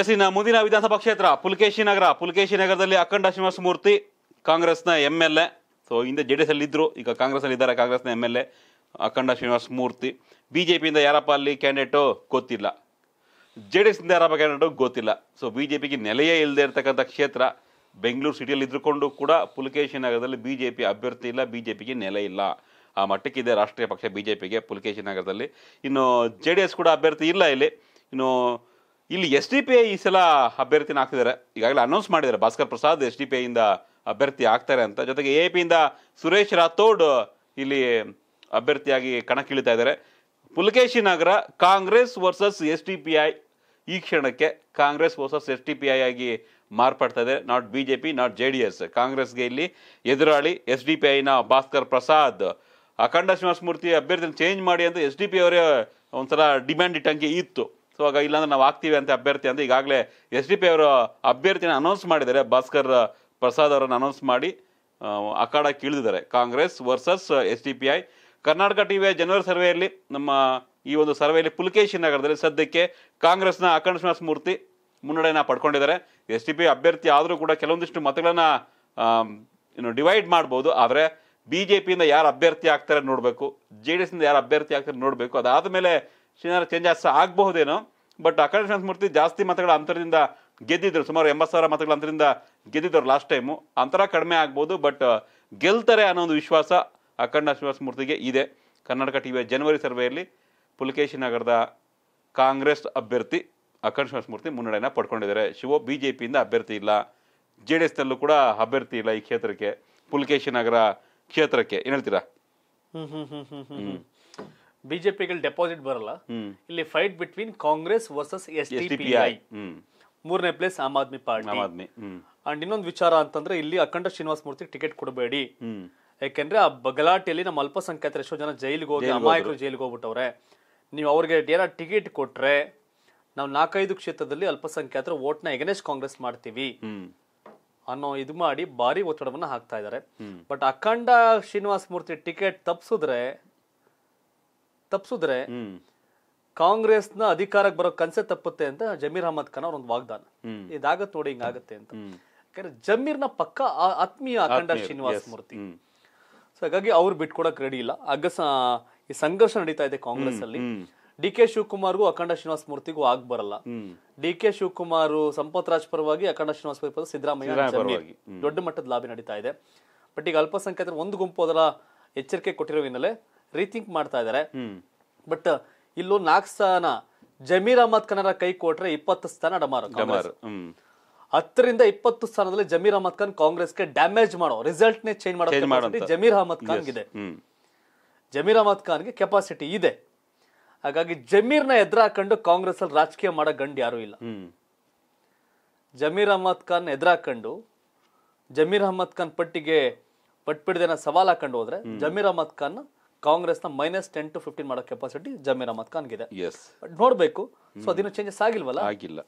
S ಇನ್ನು ಮುಂದಿನ ವಿಧಾನಸಭಾ ಕ್ಷೇತ್ರ, ಪುಲಕೇಶಿ ನಗರ. ಪುಲಕೇಶಿ ನಗರದಲ್ಲಿ ಅಖಂಡ ಶ್ರೀನಿವಾಸ ಮೂರ್ತಿ ಕಾಂಗ್ರೆಸ್ನ ಎಂ ಎಲ್ ಎ. ಸೊ ಹಿಂದೆ ಜೆ ಡಿ ಎಸ್ ಅಲ್ಲಿ ಇದ್ರು ಈಗ ಕಾಂಗ್ರೆಸ್ ಅಲ್ಲಿ ಇದ್ದಾರೆ ಕಾಂಗ್ರೆಸ್ನ M L A, Akhanda Srinivasa Murthy B J ಪಿಯಿಂದ ಯಾರಪ್ಪ ಅಲ್ಲಿ ಕ್ಯಾಂಡಿಡೇಟು ಗೊತ್ತಿಲ್ಲ. ಜೆ ಡಿ ಎಸ್ನಿಂದ ಯಾರಪ್ಪ ಕ್ಯಾಂಡಿಡೇಟು ಗೊತ್ತಿಲ್ಲ. ಸೊ ಬಿ ಜೆ ಪಿಗೆ ನೆಲೆಯೇ ಇಲ್ಲದೆ ಇರತಕ್ಕಂಥ ಕ್ಷೇತ್ರ, ಬೆಂಗಳೂರು ಸಿಟಿಯಲ್ಲಿ ಇದ್ದುಕೊಂಡು ಕೂಡ ಪುಲಕೇಶಿ ನಗರದಲ್ಲಿ ಬಿ ಜೆ ಪಿ ಅಭ್ಯರ್ಥಿ ಇಲ್ಲ ಬಿ ಜೆ ಪಿಗೆ ನೆಲೆ ಇಲ್ಲ. ಆ ಮಟ್ಟಕ್ಕಿದೆ ರಾಷ್ಟ್ರೀಯ ಪಕ್ಷ ಬಿ ಜೆ ಪಿಗೆ ಪುಲಕೇಶಿ ನಗರದಲ್ಲಿ. ಇನ್ನು ಜೆ ಡಿ ಎಸ್ ಕೂಡ ಅಭ್ಯರ್ಥಿ ಇಲ್ಲ ಇಲ್ಲಿ. ಇನ್ನು ಇಲ್ಲಿ ಎಸ್ ಡಿ ಪಿ ಐ ಈ ಸಲ ಅಭ್ಯರ್ಥಿನ ಹಾಕ್ತಿದ್ದಾರೆ ಈಗಾಗಲೇ ಅನೌನ್ಸ್ ಮಾಡಿದ್ದಾರೆ. Bhaskar Prasad S D P ಐಯಿಂದ ಅಭ್ಯರ್ಥಿ ಆಗ್ತಾರೆ ಅಂತ. ಜೊತೆಗೆ ಎ ಪಿಯಿಂದ ಸುರೇಶ್ ರಾಥೋಡ್ ಇಲ್ಲಿ ಅಭ್ಯರ್ಥಿಯಾಗಿ ಕಣಕ್ಕಿಳಿತಾ ಇದ್ದಾರೆ. Pulakeshi Nagar Congress versus S D P I ಈ ಕ್ಷಣಕ್ಕೆ Congress versus S D P I ಆಗಿ ಮಾರ್ಪಡ್ತಾ ಇದೆ. Not B J P not J D S ಕಾಂಗ್ರೆಸ್ಗೆ ಇಲ್ಲಿ ಎದುರಾಳಿ ಎಸ್ ಡಿ ಪಿ ಐನ ಭಾಸ್ಕರ್ ಪ್ರಸಾದ್. ಅಖಂಡ ಶ್ರೀನಿವಾಸಮೂರ್ತಿ ಅಭ್ಯರ್ಥಿನ ಚೇಂಜ್ ಮಾಡಿ ಅಂತ ಎಸ್ ಡಿ ಪಿ ಅವರೇ ಒಂಥರ ಡಿಮ್ಯಾಂಡ್ ಇಟ್ಟಂಗೆ ಇತ್ತು. ಸೊ ಆಗ ಇಲ್ಲಾಂದ್ರೆ ನಾವು ಆಗ್ತೀವಿ ಅಂತ ಅಭ್ಯರ್ಥಿ ಅಂತ ಈಗಾಗಲೇ ಎಸ್ ಡಿ ಪಿ ಅವರು ಅಭ್ಯರ್ಥಿನ ಅನೌನ್ಸ್ ಮಾಡಿದ್ದಾರೆ. ಭಾಸ್ಕರ್ ಪ್ರಸಾದ್ ಅವರನ್ನು ಅನೌನ್ಸ್ ಮಾಡಿ ಅಖಾಡಕ್ಕೆ ಇಳಿದಿದ್ದಾರೆ. Congress versus S D P I Karnataka T V ಜನವರಿ ಸರ್ವೆಯಲ್ಲಿ, ನಮ್ಮ ಈ ಒಂದು ಸರ್ವೆಯಲ್ಲಿ ಪುಲಕೇಶಿ ನಗರದಲ್ಲಿ ಸದ್ಯಕ್ಕೆ ಕಾಂಗ್ರೆಸ್ನ ಅಖಂಡ ಶ್ರೀನಿವಾಸ ಮೂರ್ತಿ ಮುನ್ನಡೆಯನ್ನು ಪಡ್ಕೊಂಡಿದ್ದಾರೆ. ಎಸ್ ಡಿ ಪಿ ಅಭ್ಯರ್ಥಿ ಆದರೂ ಕೂಡ ಕೆಲವೊಂದಿಷ್ಟು ಮತಗಳನ್ನು ಏನು ಡಿವೈಡ್ ಮಾಡ್ಬೋದು. ಆದರೆ ಬಿ ಜೆ ಪಿಯಿಂದ ಯಾರು ಅಭ್ಯರ್ಥಿ ಆಗ್ತಾರೆ ನೋಡಬೇಕು. ಜೆ ಡಿ ಎಸ್ನಿಂದ ಯಾರು ಅಭ್ಯರ್ಥಿ ಆಗ್ತಾರೆ ನೋಡಬೇಕು. ಅದಾದ ಮೇಲೆ ಏನಾದ್ರು ಚೇಂಜಸ್ ಆಗಬಹುದೇನೋ? ಬಟ್ ಅಖಂಡ ಶಾಂತಮೂರ್ತಿ ಮೂರ್ತಿ ಜಾಸ್ತಿ ಮತಗಳ ಅಂತರದಿಂದ ಗೆದ್ದಿದ್ರು ಸುಮಾರು ಎಂಬತ್ತು ಸಾವಿರ ಮತಗಳ ಅಂತರದಿಂದ ಗೆದ್ದಿದ್ರು ಲಾಸ್ಟ್ ಟೈಮು ಅಂತರ ಕಡಿಮೆ ಆಗ್ಬೋದು ಬಟ್ ಗೆಲ್ತಾರೆ ಅನ್ನೋ ಒಂದು ವಿಶ್ವಾಸ ಅಖಂಡ ಮೂರ್ತಿಗೆ ಇದೆ. ಕರ್ನಾಟಕ ಟಿವಿಯ ಜನವರಿ ಸರ್ವೆಯಲ್ಲಿ ಪುಲಕೇಶಿ ನಗರದ ಕಾಂಗ್ರೆಸ್ ಅಭ್ಯರ್ಥಿ ಅಖಂಡ ಶ್ರೀನಿವಾಸ ಮೂರ್ತಿ ಮುನ್ನಡೆಯನ್ನ ಪಡ್ಕೊಂಡಿದ್ದಾರೆ. ಶಿವ ಬಿ ಜೆ ಪಿಯಿಂದ ಅಭ್ಯರ್ಥಿ ಇಲ್ಲ. ಜೆ ಡಿ ಎಸ್ನಲ್ಲೂ ಕೂಡ ಅಭ್ಯರ್ಥಿ ಇಲ್ಲ ಈ ಕ್ಷೇತ್ರಕ್ಕೆ. ಪುಲಕೇಶಿ ನಗರ ಕ್ಷೇತ್ರಕ್ಕೆ. ಏನು ಹೇಳ್ತೀರಾ? ಹ್ಮ್ ಹ್ಮ್ ಹ್ಮ್. ಹ್ಮ್ ಹ್ಮ್ ಬಿಜೆಪಿಗೆ ಡೆಪಾಸಿಟ್ ಬರಲ್ಲ ಇಲ್ಲಿ fight between Congress versus S T I. ಮೂರನೇ place Aam Aadmi Party. Aam Aadmi and ಇನ್ನೊಂದು ವಿಚಾರ ಅಂತಂದ್ರೆ ಇಲ್ಲಿ ಅಖಂಡ ಶ್ರೀನಿವಾಸ ಮೂರ್ತಿ ಟಿಕೆಟ್ ಕೊಡಬೇಡಿ. ಯಾಕೆಂದ್ರೆ ಆ ಬಗಲಾಟೆಯಲ್ಲಿ ಗಲಾಟೆಯಲ್ಲಿ ನಮ್ಮ ಅಲ್ಪಸಂಖ್ಯಾತರ ಎಷ್ಟೋ ಜನ ಜೈಲಿಗೆ ಹೋಗಿ ಅಮಾಯಕರು ಜೈಲಿಗೆ ಹೋಗ್ಬಿಟ್ಟವ್ರೆ. ನೀವು ಅವ್ರಿಗೆ ಏನಾರ ಟಿಕೆಟ್ ಕೊಟ್ರೆ ನಾವು ನಾಲ್ಕೈದು ಕ್ಷೇತ್ರದಲ್ಲಿ ಅಲ್ಪಸಂಖ್ಯಾತರ ವೋಟ್ನ ಎಗನೆಸ್ಟ್ ಕಾಂಗ್ರೆಸ್ ಮಾಡ್ತೀವಿ. ಅನ್ನೋ ಇದು ಮಾಡಿ ಭಾರಿ ಒತ್ತಡವನ್ನ ಹಾಕ್ತಾ ಇದ್ದಾರೆ. ಬಟ್ ಅಖಂಡ ಶ್ರೀನಿವಾಸ ಮೂರ್ತಿ ಟಿಕೆಟ್ ತಪ್ಸಿದ್ರೆ ತಪ್ಸಿದ್ರೆ ಹ್ಮ್. ಕಾಂಗ್ರೆಸ್ನ ಅಧಿಕಾರಕ್ಕೆ ಬರೋ ಕನ್ಸೆ ತಪ್ಪುತ್ತೆ ಅಂತ ಜಮೀರ್ ಅಹಮದ್ ಖಾನ್ ಅವ್ರ ಒಂದು ವಾಗ್ದಾನ. ಇದಾಗತ್ ನೋಡಿ ಹಿಂಗಾಗತ್ತೆ ಅಂತ. ಯಾಕಂದ್ರೆ ಜಮೀರ್ನ ಪಕ್ಕ ಆತ್ಮೀಯ ಅಖಂಡ ಶ್ರೀನಿವಾಸ ಮೂರ್ತಿ. ಸೊ ಹಾಗಾಗಿ ಅವ್ರು ಬಿಟ್ಕೊಡಕ್ ರೆಡಿ ಇಲ್ಲ. ಅಗಸ ಈ ಸಂಘರ್ಷ ನಡೀತಾ ಇದೆ ಕಾಂಗ್ರೆಸ್ ಅಲ್ಲಿ ಡಿ ಕೆ ಶಿವಕುಮಾರ್ಗೂ ಅಖಂಡ ಶ್ರೀನಿವಾಸ ಮೂರ್ತಿಗೂ ಆಗ್ ಬರಲ್ಲ. ಡಿ ಕೆ ಶಿವಕುಮಾರ್ ಸಂಪತ್ ರಾಜ್ ಪರವಾಗಿ ಅಖಂಡ ಶ್ರೀನಿವಾಸ ಪರವಾಗಿ ಪರ ಸಿದ್ದರಾಮಯ್ಯ. ದೊಡ್ಡ ಮಟ್ಟದ ಲಾಬಿ ನಡೀತಾ ಇದೆ. ಬಟ್ ಈಗ ಅಲ್ಪಸಂಖ್ಯಾತರ ಒಂದು ಗುಂಪು ಅದರ ಎಚ್ಚರಿಕೆ ಕೊಟ್ಟಿರೋ ಹಿನ್ನೆಲೆ ರೀಥಿಂಕ್ ಮಾಡ್ತಾ ಇದ್ದಾರೆ. ಬಟ್ ಇಲ್ಲೂ ನಾಲ್ಕು ಸ್ಥಾನ ಜಮೀರ್ ಅಹಮದ್ ಖಾನರ ಕೈ ಕೊಟ್ರೆ ಇಪ್ಪತ್ತು ಸ್ಥಾನ ಡಮಾರು ಹತ್ತರಿಂದ ಇಪ್ಪತ್ತು ಸ್ಥಾನದಲ್ಲಿ ಜಮೀರ್ ಅಹಮದ್ ಖಾನ್ ಕಾಂಗ್ರೆಸ್ಗೆ ಡ್ಯಾಮೇಜ್ ಮಾಡೋ ರಿಸಲ್ಟ್ ನೇ ಚೇಂಜ್ ಮಾಡೋ Change capacity ಮಾಡೋಂಥ. ಜಮೀರ್ ಅಹಮದ್ ಖಾನ್ ಇದೆ ಜಮೀರ್ ಅಹಮದ್ ಖಾನ್ಗೆ ಕೆಪಾಸಿಟಿ ಇದೆ. ಹಾಗಾಗಿ ಜಮೀರ್ನ ಎದುರು ಹಾಕೊಂಡು ಕಾಂಗ್ರೆಸ್ ಅಲ್ಲಿ ರಾಜಕೀಯ ಮಾಡೋ ಗಂಡು ಯಾರು ಇಲ್ಲ. ಜಮೀರ್ ಅಹಮದ್ ಖಾನ್ ಎದುರಾಕೊಂಡು ಜಮೀರ್ ಅಹಮದ್ ಖಾನ್ ಪಟ್ಟಿಗೆ ಪಟ್ಬಿಡ್ದೇನ ಸವಾಲ್ ಹಾಕೊಂಡು ಹೋದ್ರೆ ಜಮೀರ್ ಅಹಮದ್ ಖಾನ್ ಕಾಂಗ್ರೆಸ್ನ ಮೈನಸ್ ಟೆನ್ ಟು ಫಿಫ್ಟೀನ್ ಮಾಡೋ ಕೆಪಾಸಿಟಿ ಜಮೀರ್ ಅಹಮದ್ ಖಾನ್ಗಿದೆ. ಎಸ್ ಬಟ್ ನೋಡ್ಬೇಕು ಸೊ ಅದಿನ ಚೇಂಜಸ್ ಆಗಿಲ್ವಲ್ಲ? ಆಗಿಲ್ಲ.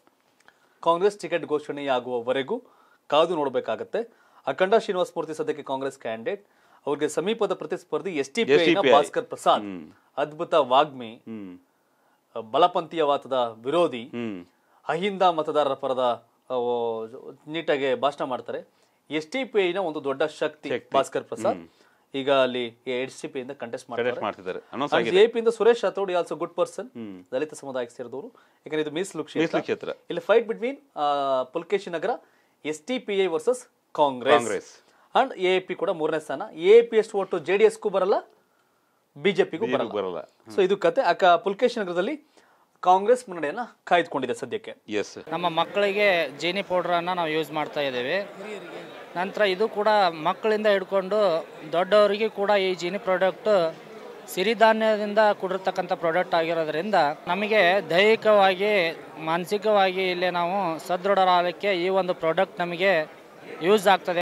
ಕಾಂಗ್ರೆಸ್ ಟಿಕೆಟ್ ಘೋಷಣೆಯಾಗುವವರೆಗೂ ಕಾದು ನೋಡಬೇಕಾಗತ್ತೆ. ಅಖಂಡ ಶ್ರೀನಿವಾಸ ಮೂರ್ತಿ ಸದ್ಯಕ್ಕೆ ಕಾಂಗ್ರೆಸ್ ಕ್ಯಾಂಡಿಡೇಟ್ ಅವ್ರಿಗೆ ಸಮೀಪದ ಪ್ರತಿಸ್ಪರ್ಧಿ ಎಸ್ ಟಿ. ಭಾಸ್ಕರ್ ಪ್ರಸಾದ್. ಅದ್ಭುತ ವಾಗ್ಮಿ. ಬಲಪಂಥೀಯವಾದದ ವಿರೋಧಿ. ಅಹಿಂದ ಮತದಾರರ ಪರದ ನೀಟಾಗಿ ಭಾಷಣ ಮಾಡ್ತಾರೆ. ಎಸ್ ಟಿ ಪಿ ಐನ ಒಂದು ದೊಡ್ಡ ಶಕ್ತಿ ಭಾಸ್ಕರ್ ಪ್ರಸಾದ್. ಈಗ ಅಲ್ಲಿ ಎಚ್ ಸಿ ಪಿ ಇಂದ ಕಂಟೆಸ್ಟ್ ಮಾಡ್ತಿದ್ದಾರೆ. ಎ ಪಿ ಇಂದ Suresh Rathod also good person Dalit ಸಮುದಾಯಕ್ಕೆ ಸೇರಿದವರು. ಯಾಕಂದ್ರೆ ಇದು ಮೀಸಲು ಕ್ಷೇತ್ರ. ಇಲ್ಲಿ fight between Pulakeshi Nagar S T P I versus Congress and A P ಕೂಡ ಮೂರನೇ ಸ್ಥಾನ. ಎ ಪಿ ಎಷ್ಟು ಒಟ್ಟು? ಜೆ ಡಿ ಎಸ್ಗೂ ಬರಲ್ಲ ಬಿಜೆಪಿಗೂ ಬರಲ್ಲ. ಬರಲ್ಲ. ಸೊ ಇದು ಕತೆ. ಅಕ್ಕ ಪುಲ್ಕೇಶಿ ನಗರದಲ್ಲಿ ಕಾಂಗ್ರೆಸ್ ಮುನ್ನಡೆಯನ್ನ ಕಾಯ್ದುಕೊಂಡಿದೆ ಸದ್ಯಕ್ಕೆ. ಎಸ್ ನಮ್ಮ ಮಕ್ಕಳಿಗೆ ಜೇನಿ ಪೌಡರ್ ಅನ್ನ ನಾವು ಯೂಸ್ ಮಾಡ್ತಾ ಇದ್ದೇವೆ. ನಂತರ ಇದು ಕೂಡ ಮಕ್ಕಳಿಂದ ಹಿಡ್ಕೊಂಡು ದೊಡ್ಡವರಿಗೆ ಕೂಡ ಈ ಜೀನಿ ಪ್ರಾಡಕ್ಟ್ ಸಿರಿಧಾನ್ಯದಿಂದ ಕೂಡಿರ್ತಕ್ಕಂಥ ಪ್ರಾಡಕ್ಟ್ ಆಗಿರೋದ್ರಿಂದ ನಮಗೆ ದೈಹಿಕವಾಗಿ, ಮಾನಸಿಕವಾಗಿ ಇಲ್ಲಿ ನಾವು ಸದೃಢರಾಗಲಿಕ್ಕೆ ಈ ಒಂದು ಪ್ರಾಡಕ್ಟ್ ನಮಗೆ ಯೂಸ್ ಆಗ್ತದೆ.